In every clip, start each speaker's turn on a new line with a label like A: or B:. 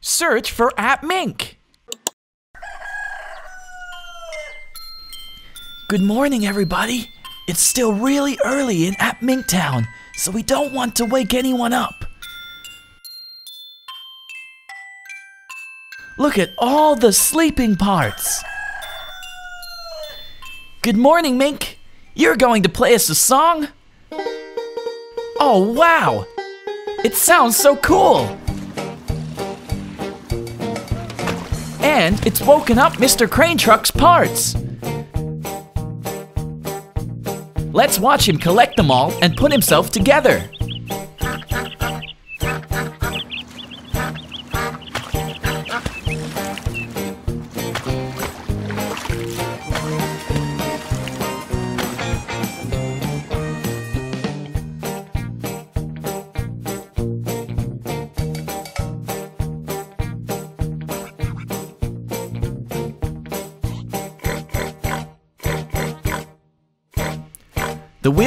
A: Search for App Mink. Good morning, everybody. It's still really early in App Mink Town, so we don't want to wake anyone up. Look at all the sleeping parts. Good morning, Mink. You're going to play us a song? Oh, wow! It sounds so cool! And it's woken up Mr. Crane Truck's parts. Let's watch him collect them all and put himself together.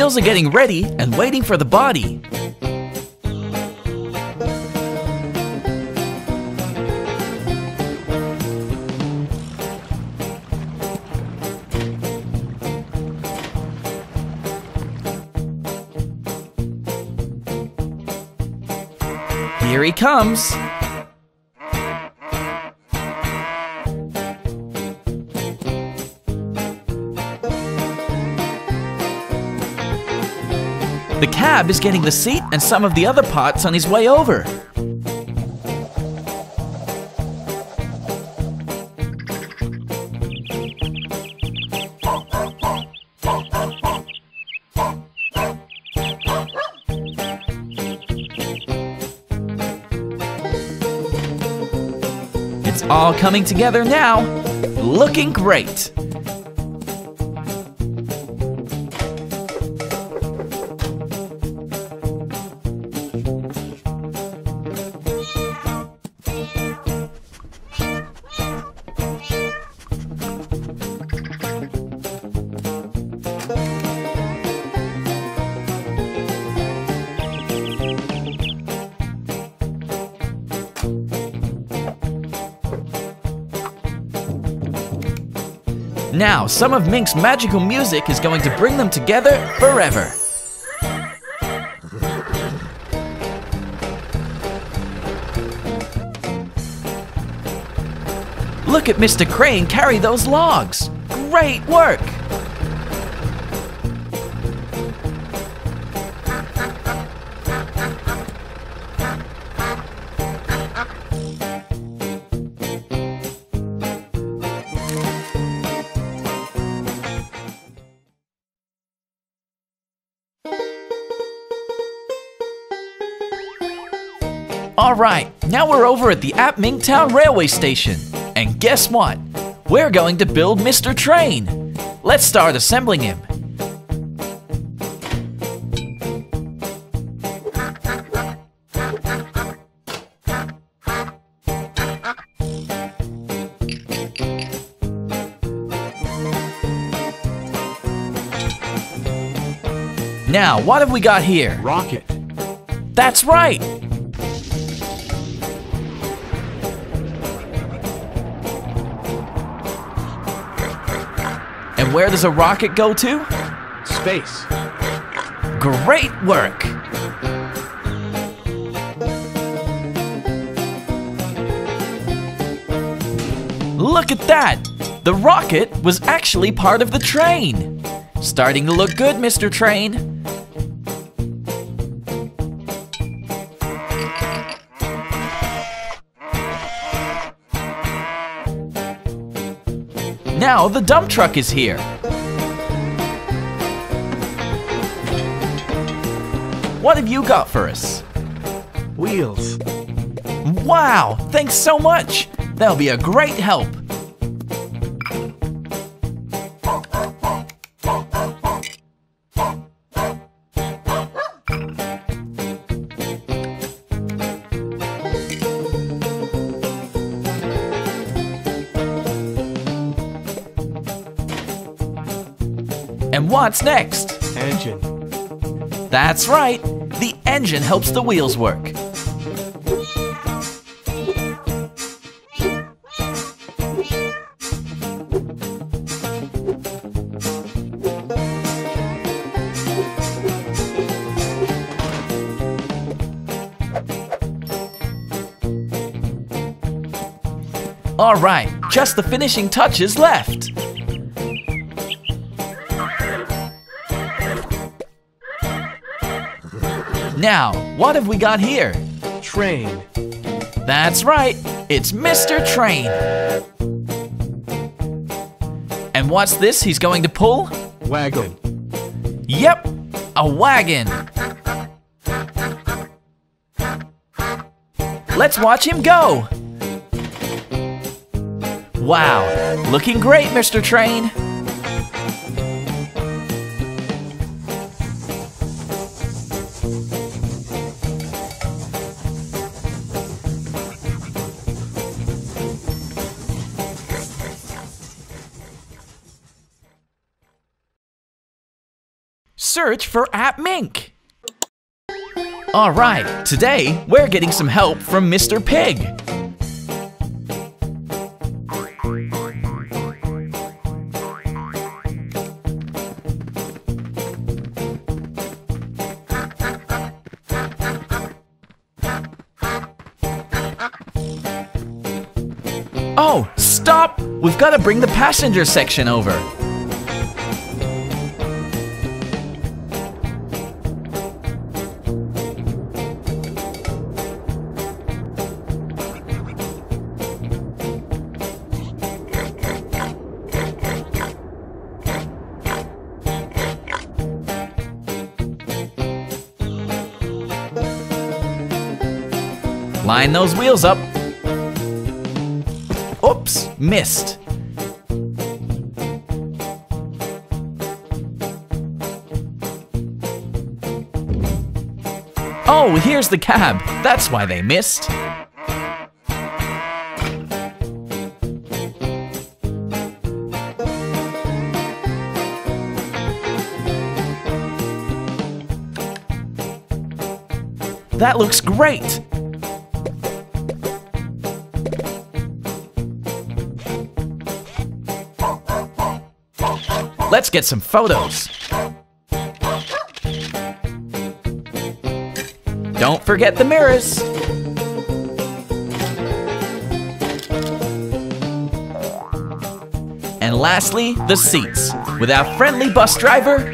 A: Wheels are getting ready and waiting for the body. Here he comes. The cab is getting the seat and some of the other parts on his way over. It's all coming together now. Looking great. Now, some of Mink's magical music is going to bring them together forever. Look at Mr. Crane carry those logs. Great work! Alright, now we're over at the App Minktown Railway Station. And guess what? We're going to build Mr. Train. Let's start assembling him. Now, what have we got here?
B: Rocket.
A: That's right! And where does a rocket go to?
B: Space.
A: Great work! Look at that! The rocket was actually part of the train! Starting to look good, Mr. Train. Now the dump truck is here. What have you got for us?
B: Wheels.
A: Wow, thanks so much. That'll be a great help. What's next?
B: Engine.
A: That's right. The engine helps the wheels work. All right, just the finishing touches left. Now, what have we got here?
B: Train.
A: That's right, it's Mr. Train. And what's this he's going to pull?
B: Wagon.
A: Yep, a wagon. Let's watch him go. Wow, looking great, Mr. Train. Search for App Mink. All right, today we're getting some help from Mr. Pig. Oh, stop! We've got to bring the passenger section over. Those wheels up. Oops, missed. Oh, here's the cab. That's why they missed. That looks great. Get some photos. Don't forget the mirrors. And lastly, the seats, with our friendly bus driver,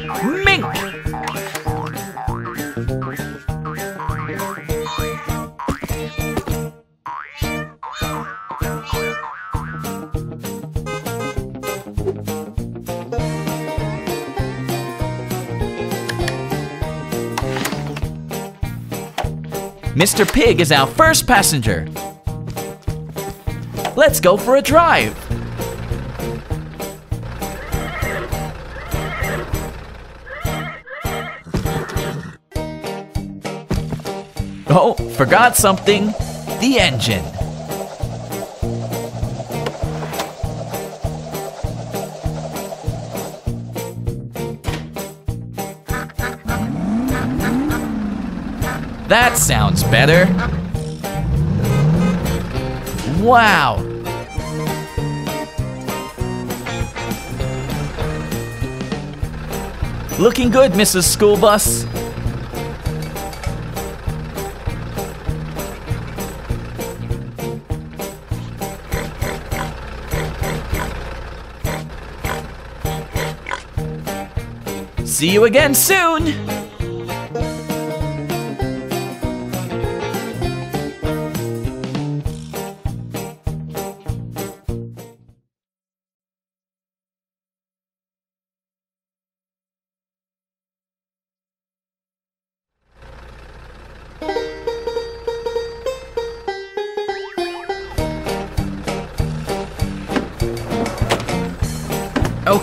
A: Mr. Pig is our first passenger. Let's go for a drive. Oh, forgot something. The engine. That sounds better. Wow. Looking good, Mrs. School Bus. See you again soon!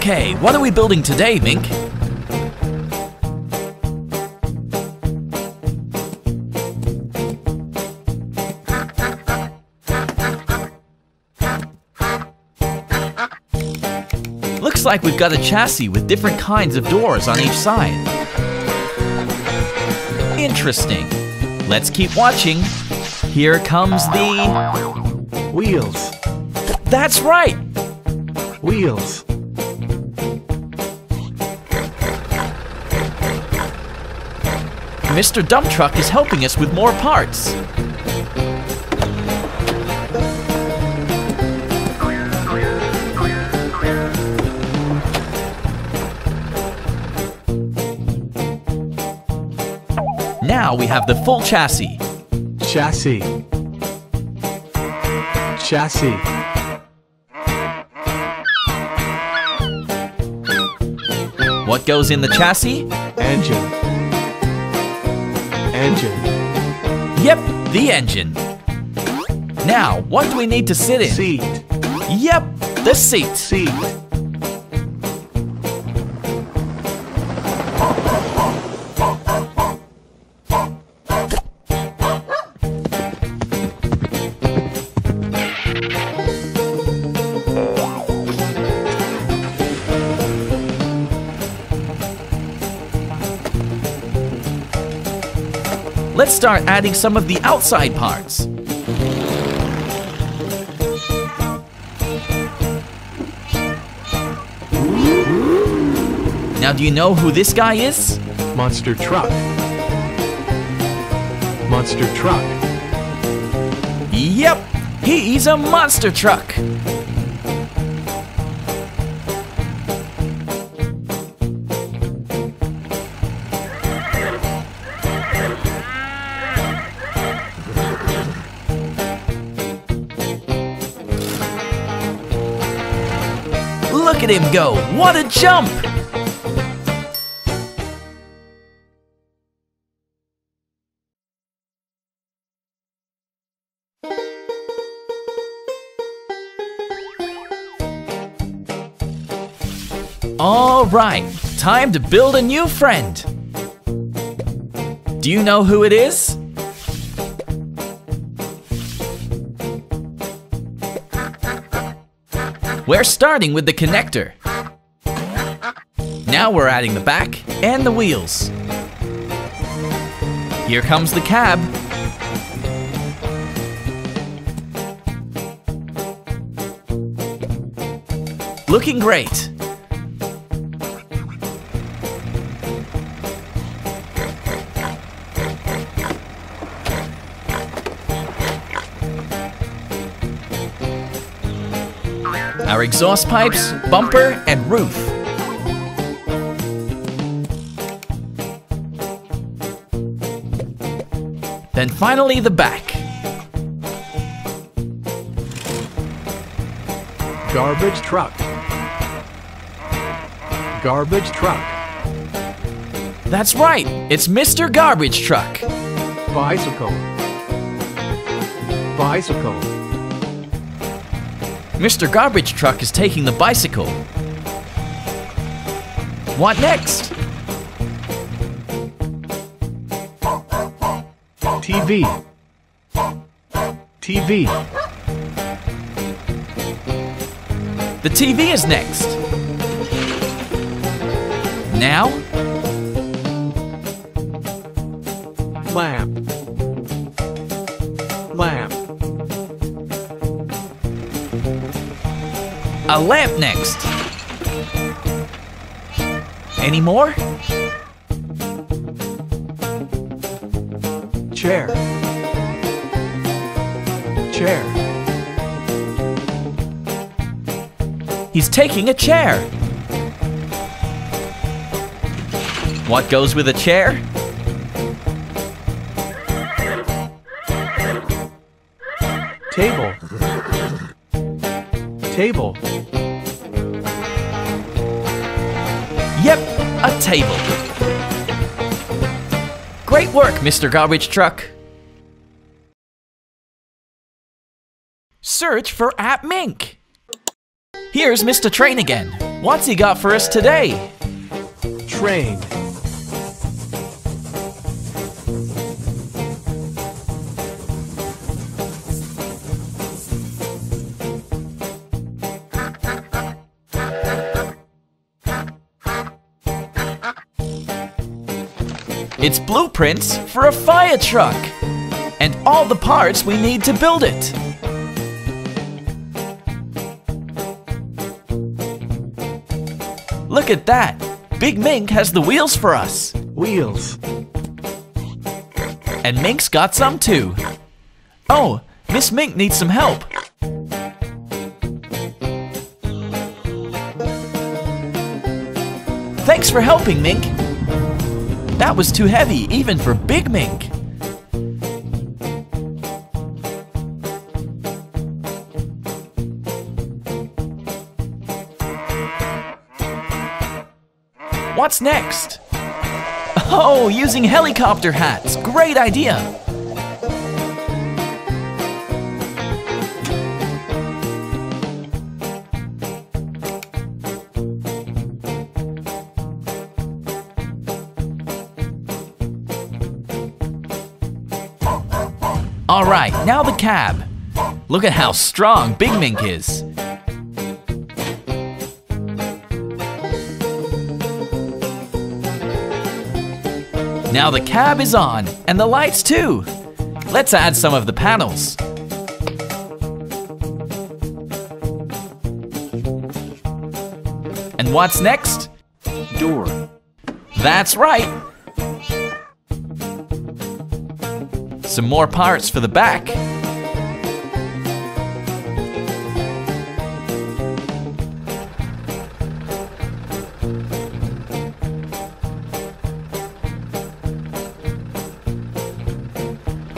A: Okay, what are we building today, Mink? Looks like we've got a chassis with different kinds of doors on each side. Interesting. Let's keep watching. Here comes the...
B: Wheels.
A: That's right!
B: Wheels.
A: Mr. Dump Truck is helping us with more parts. Now we have the full chassis.
B: Chassis. Chassis.
A: What goes in the chassis?
B: Engine. Engine.
A: Yep, the engine. Now, what do we need to sit in?
B: Seat.
A: Yep, the seat.
B: Seat.
A: Start adding some of the outside parts. Now, do you know who this guy is?
B: Monster truck. Monster truck.
A: Yep, he's a monster truck. At him go! What a jump! All right, time to build a new friend. Do you know who it is? We're starting with the connector. Now we're adding the back and the wheels. Here comes the cab. Looking great. Exhaust pipes, bumper, and roof. Then finally the back.
B: Garbage truck. Garbage truck.
A: That's right, it's Mr. Garbage Truck.
B: Bicycle. Bicycle.
A: Mr. Garbage Truck is taking the bicycle. What next?
B: TV. TV.
A: The TV is next. Now,
B: Lamp.
A: A lamp next. Any more?
B: Chair. Chair.
A: He's taking a chair. What goes with a chair?
B: Table. Table.
A: Yep, a table. Great work, Mr. Garbage Truck. Search for App Mink. Here's Mr. Train again. What's he got for us today?
B: Train.
A: It's blueprints for a fire truck and all the parts we need to build it. Look at that! Big Mink has the wheels for us.
B: Wheels.
A: And Mink's got some too. Oh, Miss Mink needs some help. Thanks for helping, Mink. That was too heavy, even for Big Mink. What's next? Oh, using helicopter hats. Great idea. Alright, now the cab. Look at how strong Big Mink is. Now the cab is on, and the lights too. Let's add some of the panels. And what's next?
B: Door.
A: That's right. Some more parts for the back.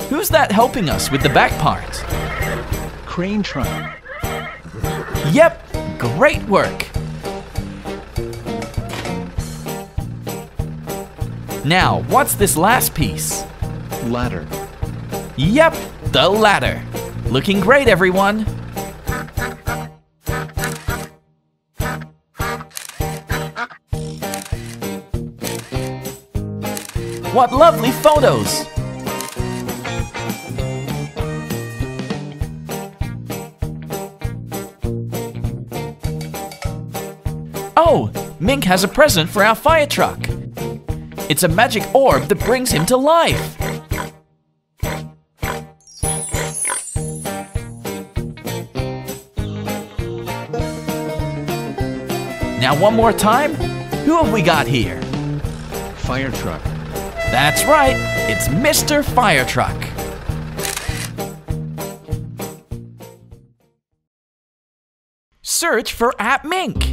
A: Who's that helping us with the back part?
B: Crane truck.
A: Yep, great work. Now, what's this last piece?
B: Ladder.
A: Yep, the ladder. Looking great, everyone. What lovely photos! Oh, Mink has a present for our fire truck. It's a magic orb that brings him to life. Now one more time. Who have we got here?
B: Fire truck.
A: That's right, it's Mr. Fire Truck. Search for App Mink.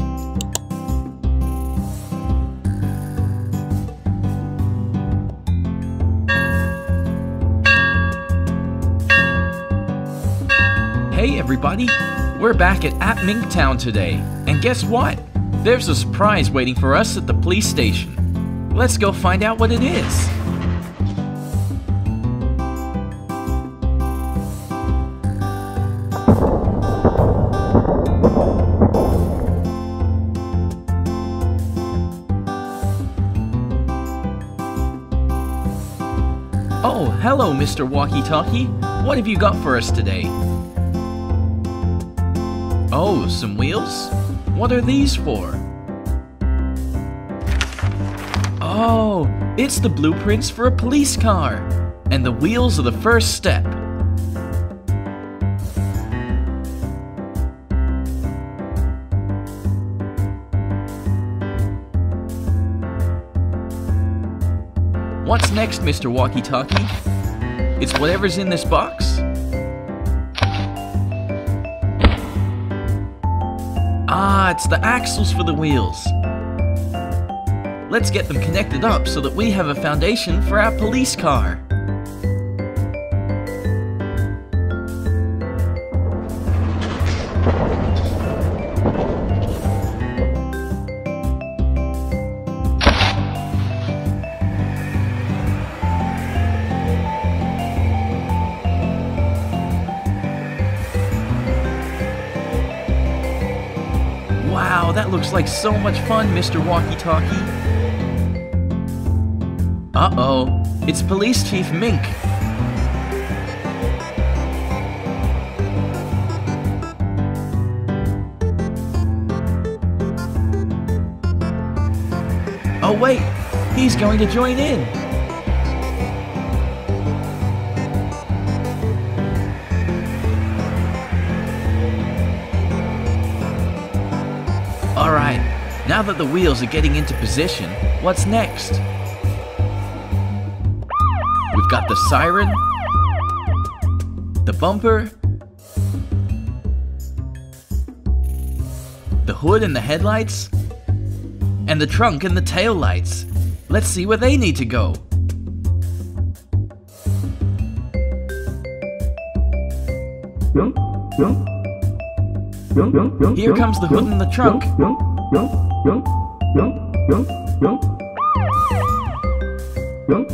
A: Hey everybody, we're back at App Mink Town today, and guess what? There's a surprise waiting for us at the police station. Let's go find out what it is. Oh, hello, Mr. Walkie Talkie. What have you got for us today? Oh, some wheels? What are these for? Oh, it's the blueprints for a police car. And the wheels are the first step. What's next, Mr. Walkie Talkie? It's whatever's in this box? It's the axles for the wheels. Let's get them connected up so that we have a foundation for our police car. Looks like so much fun, Mr. Walkie Talkie. Uh oh, it's Police Chief Mink. Oh, wait, he's going to join in. Now that the wheels are getting into position, what's next? We've got the siren, the bumper, the hood and the headlights, and the trunk and the tail lights. Let's see where they need to go. Here comes the hood and the trunk.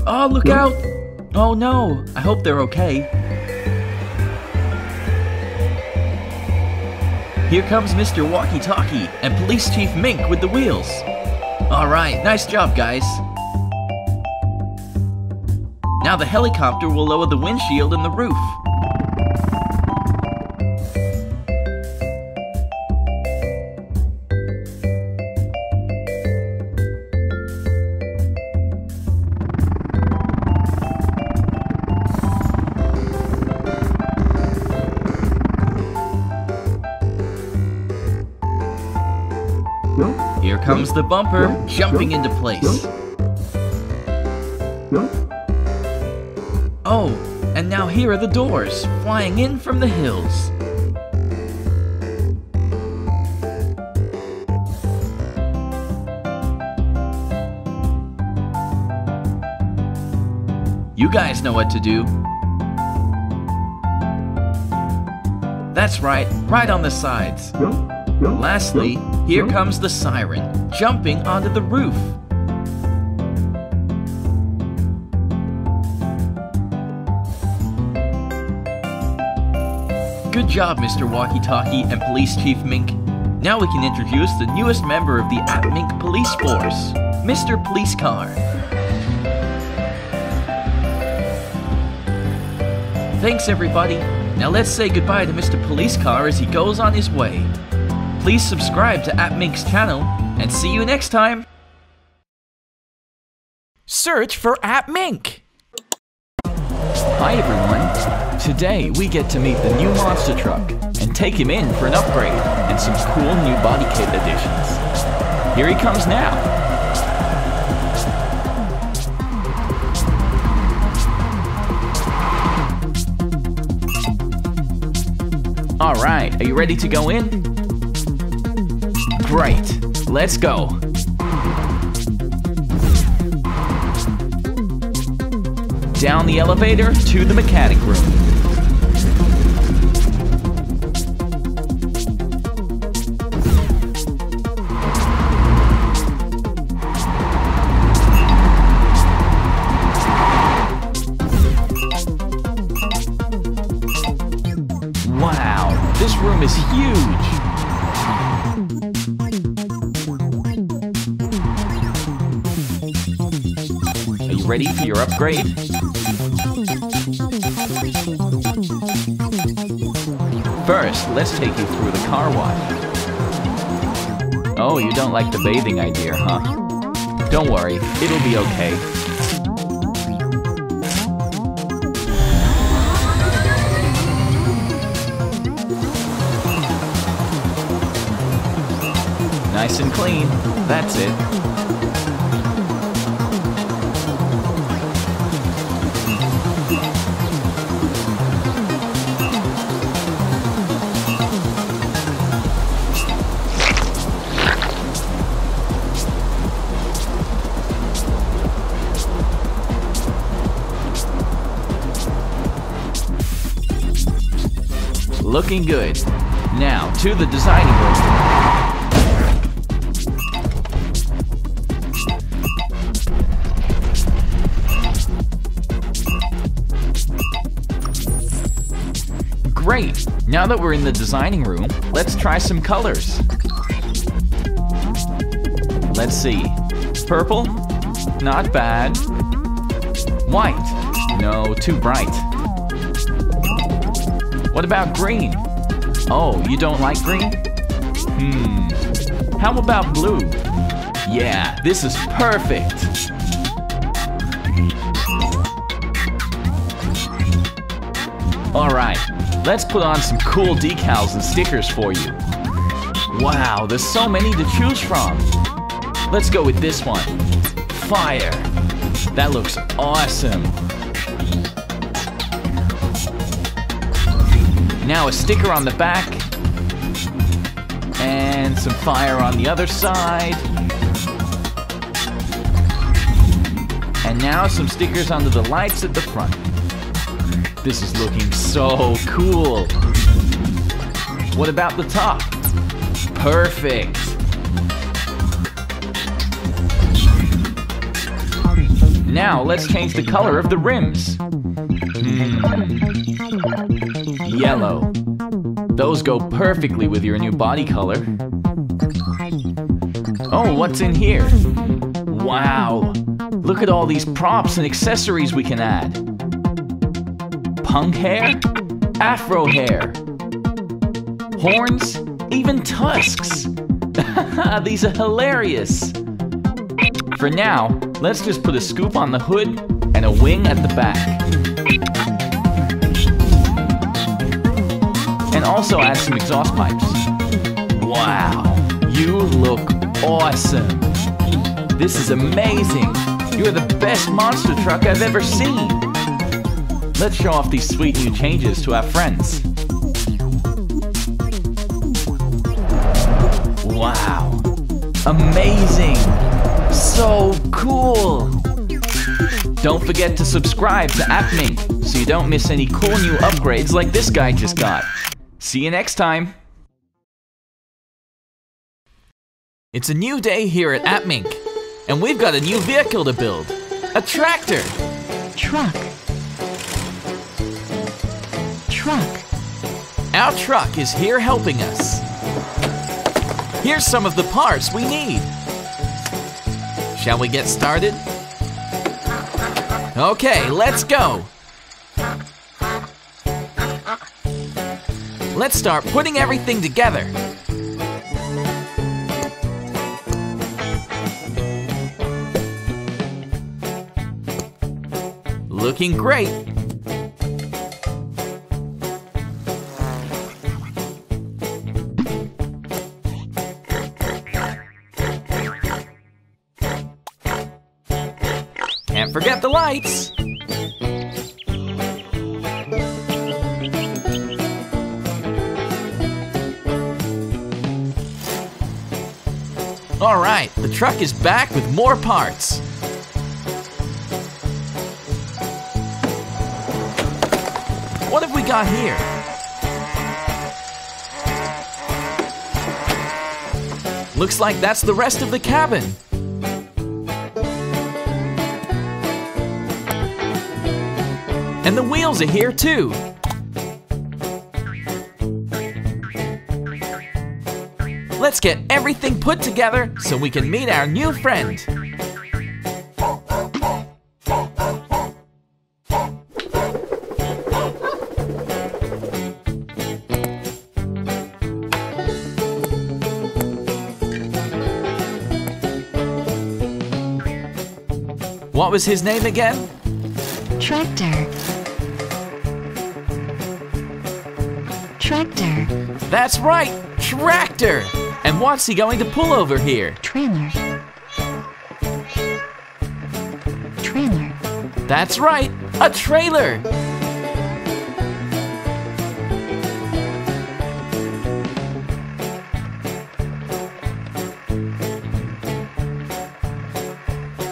A: Oh, look out! Oh no, I hope they're okay. Here comes Mr. Walkie Talkie and Police Chief Mink with the wheels. Alright, nice job, guys. Now the helicopter will lower the windshield and the roof. The bumper, jumping into place. Oh, and now here are the doors, flying in from the hills. You guys know what to do. That's right, right on the sides. Lastly, here comes the siren, jumping onto the roof. Good job, Mr. Walkie Talkie and Police Chief Mink. Now we can introduce the newest member of the App Mink Police Force, Mr. Police Car. Thanks, everybody. Now let's say goodbye to Mr. Police Car as he goes on his way. Please subscribe to App Mink's channel and see you next time. Search for App Mink. Hi everyone. Today we get to meet the new monster truck and take him in for an upgrade and some cool new body kit additions. Here he comes now. All right, are you ready to go in? Great, let's go. Down the elevator to the mechanic room. Ready for your upgrade? First, let's take you through the car wash. Oh, you don't like the bathing idea, huh? Don't worry, it'll be okay. Nice and clean. That's it. Looking good. Now, to the designing room. Great! Now that we're in the designing room, let's try some colors. Let's see. Purple? Not bad. White? No, too bright. What about green? Oh, you don't like green? Hmm. How about blue? Yeah, this is perfect. Alright, let's put on some cool decals and stickers for you. Wow, there's so many to choose from. Let's go with this one. Fire. That looks awesome. Now a sticker on the back. And some fire on the other side. And now some stickers under the lights at the front. This is looking so cool. What about the top? Perfect. Now let's change the color of the rims. Hmm. Yellow. Those go perfectly with your new body color. Oh, what's in here? Wow! Look at all these props and accessories we can add. Punk hair, afro hair, horns, even tusks. these are hilarious. For now, let's just put a scoop on the hood and a wing at the back. And also add some exhaust pipes. Wow, you look awesome. This is amazing. You're the best monster truck I've ever seen. Let's show off these sweet new changes to our friends. Wow, amazing so cool! Don't forget to subscribe to AppMink so you don't miss any cool new upgrades like this guy just got. See you next time! It's a new day here at AppMink, and we've got a new vehicle to build. A tractor!
C: Truck. Truck.
A: Our truck is here helping us. Here's some of the parts we need. Shall we get started? Okay, let's go! Let's start putting everything together. Looking great! Can't forget the lights! Truck is back with more parts. What have we got here? Looks like that's the rest of the cabin. And the wheels are here too. Let's get everything put together so we can meet our new friend. What was his name again?
C: Tractor. Tractor.
A: That's right, tractor! And what's he going to pull over here?
C: Trailer. Trailer.
A: That's right, a trailer!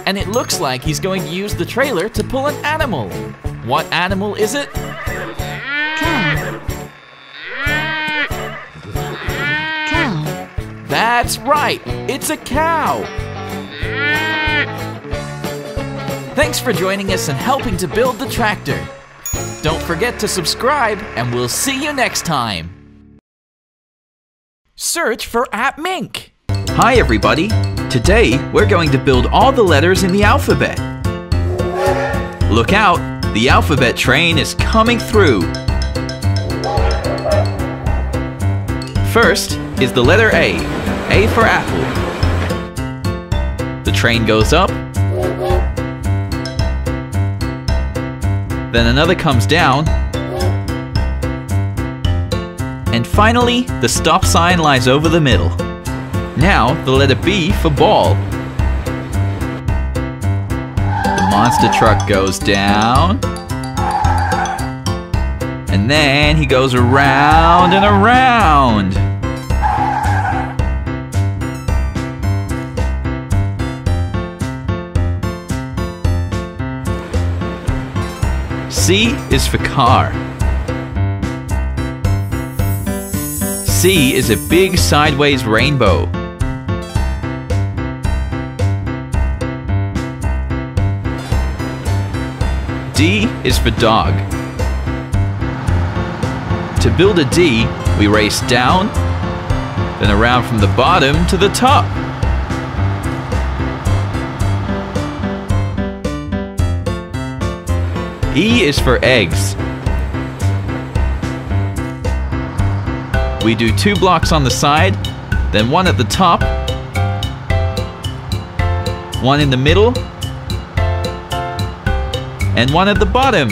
A: And it looks like he's going to use the trailer to pull an animal. What animal is it? That's right, it's a cow. Thanks for joining us and helping to build the tractor. Don't forget to subscribe, and we'll see you next time. Search for AppMink. Hi, everybody. Today, we're going to build all the letters in the alphabet. Look out, the alphabet train is coming through. First is the letter A, A for apple. The train goes up, then another comes down, and finally, the stop sign lies over the middle. Now, the letter B for ball. The monster truck goes down. And then he goes around and around. C is for car. C is a big sideways rainbow. D is for dog. To build a D, we race down, then around from the bottom to the top. E is for eggs. We do two blocks on the side, then one at the top, one in the middle, and one at the bottom.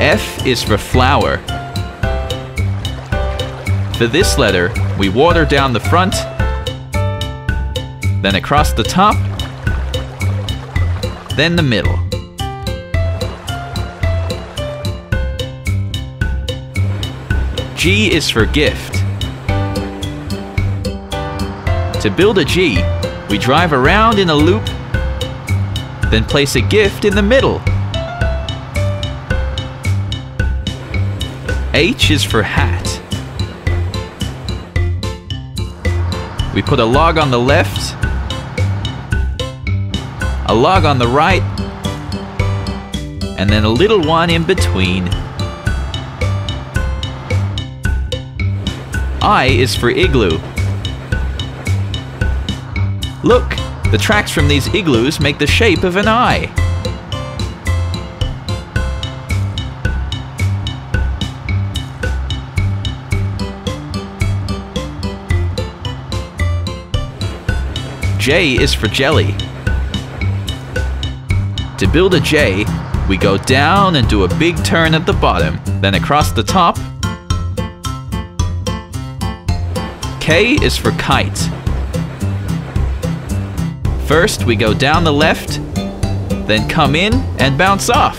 A: F is for flower. For this letter, we water down the front, then across the top, then the middle. G is for gift. To build a G, we drive around in a loop, then place a gift in the middle. H is for hat. We put a log on the left, a log on the right, and then a little one in between. I is for igloo. Look, the tracks from these igloos make the shape of an eye. J is for jelly. To build a J, we go down and do a big turn at the bottom, then across the top. K is for kite. First, we go down the left, then come in and bounce off.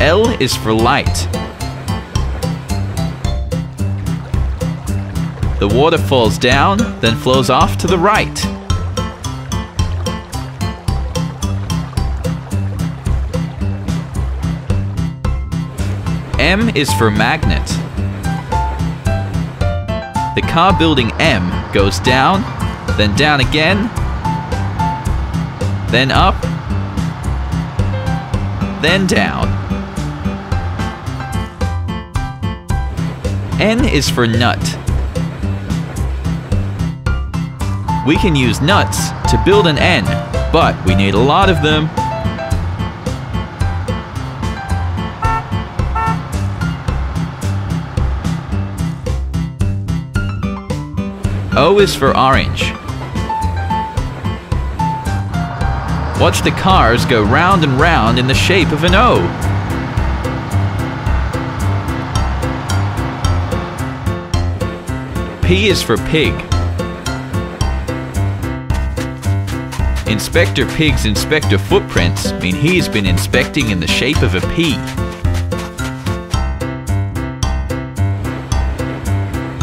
A: L is for light. The water falls down, then flows off to the right. M is for magnet. The car building M goes down, then down again, then up, then down. N is for nut. We can use nuts to build an N, but we need a lot of them. O is for orange. Watch the cars go round and round in the shape of an O. P is for pig. Inspector Pig's inspector footprints mean he's been inspecting in the shape of a P.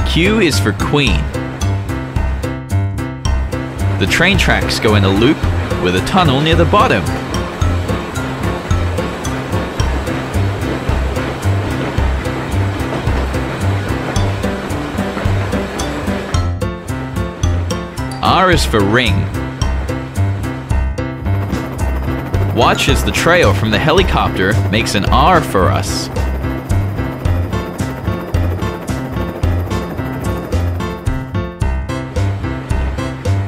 A: Q is for queen. The train tracks go in a loop with a tunnel near the bottom. R is for ring. Watch as the trail from the helicopter makes an R for us.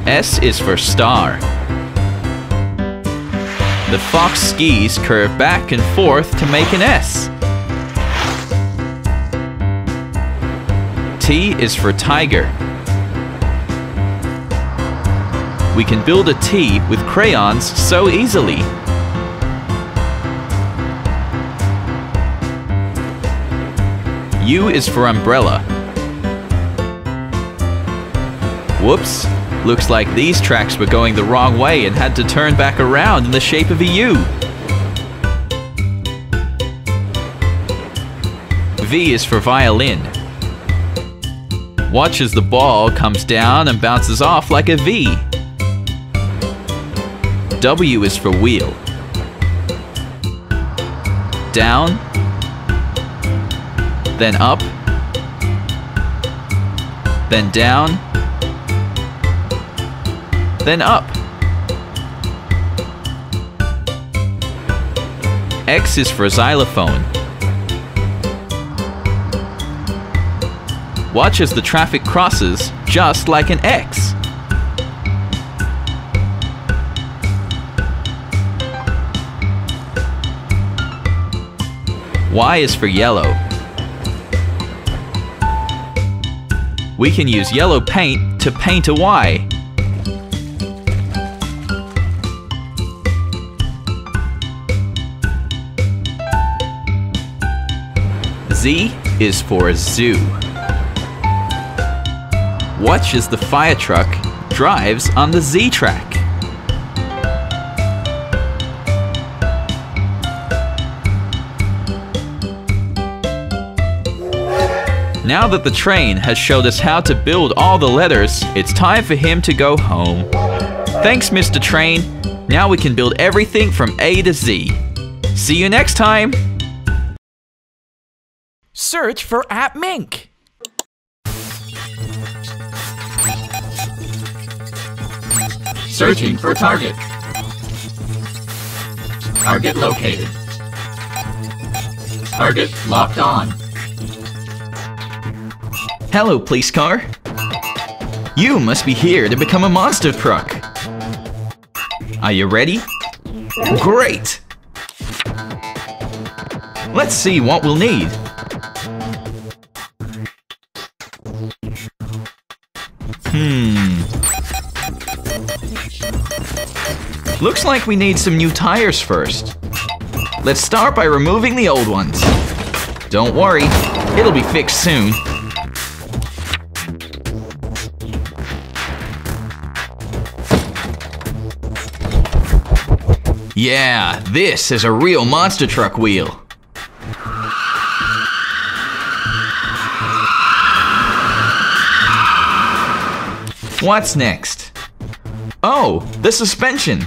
A: S is for star. The fox skis curve back and forth to make an S. T is for tiger. We can build a T with crayons so easily. U is for umbrella. Whoops, looks like these tracks were going the wrong way and had to turn back around in the shape of a U. V is for violin. Watch as the ball comes down and bounces off like a V. W is for wheel. Down, then up, then down, then up. X is for xylophone. Watch as the traffic crosses just like an X. Y is for yellow. We can use yellow paint to paint a Y. Z is for a zoo. Watch as the fire truck drives on the Z track. Now that the train has showed us how to build all the letters, it's time for him to go home. Thanks, Mr. Train. Now we can build everything from A to Z. See you next time! Search for App Mink.
D: Searching for target. Target located. Target locked on.
A: Hello, police car. You must be here to become a monster truck. Are you ready? Great! Let's see what we'll need. Hmm. Looks like we need some new tires first. Let's start by removing the old ones. Don't worry, it'll be fixed soon. Yeah, this is a real monster truck wheel. What's next? Oh, the suspension.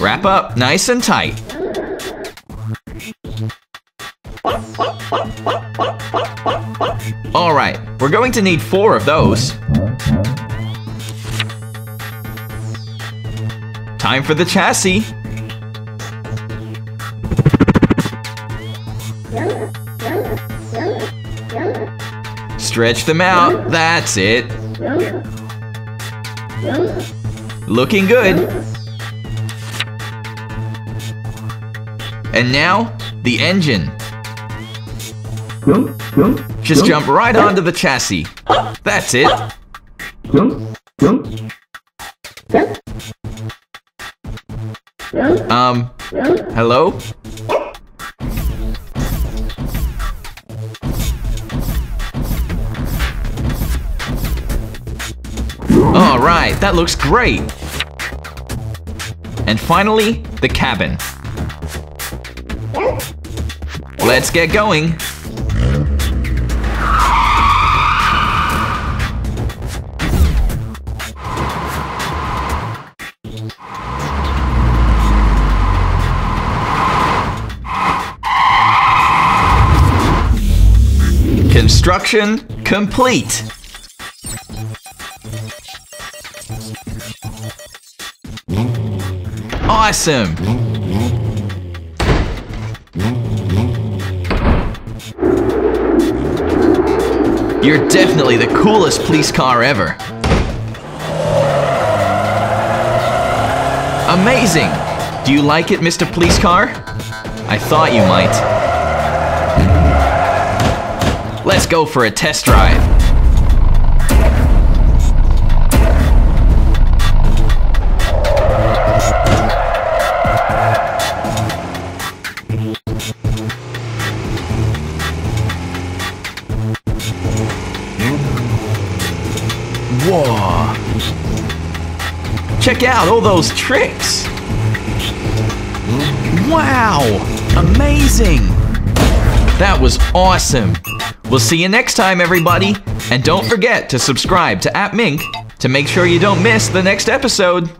A: Wrap up nice and tight. All right, we're going to need four of those. Time for the chassis. Stretch them out, that's it. Looking good. And now, the engine. Just jump right onto the chassis. That's it. Um, hello? Alright, that looks great. And finally, the cabin. Let's get going. Construction complete. Awesome. You're definitely the coolest police car ever. Amazing! Do you like it, Mr. Police Car? I thought you might. Let's go for a test drive. Whoa! Check out all those tricks. Wow, amazing. That was awesome. We'll see you next time, everybody. And don't forget to subscribe to App Mink to make sure you don't miss the next episode.